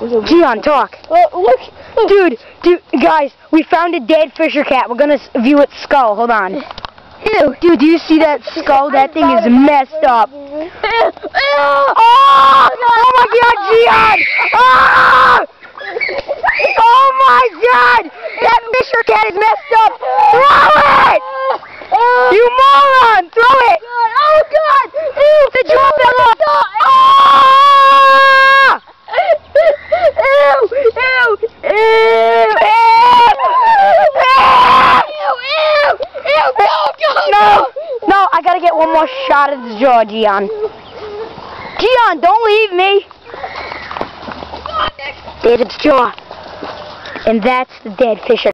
Gian, talk. Look, look. Dude, dude, guys, we found a dead Fisher cat. We're gonna view its skull. Hold on. Ew. Dude, do you see that skull? That thing is messed up. Ew. Ew. Oh! Oh my God, Gian! Ah! Oh my God! That Fisher cat is messed up. Throw it! You moron! Throw it! Oh God! Ew! Did you open it up? Ah! Ew! Ew! Ew! Ew! Ew! Ew! No! No! No, I gotta get one more shot at the jaw, Gian. Gian, don't leave me! There's its jaw. And that's the dead Fisher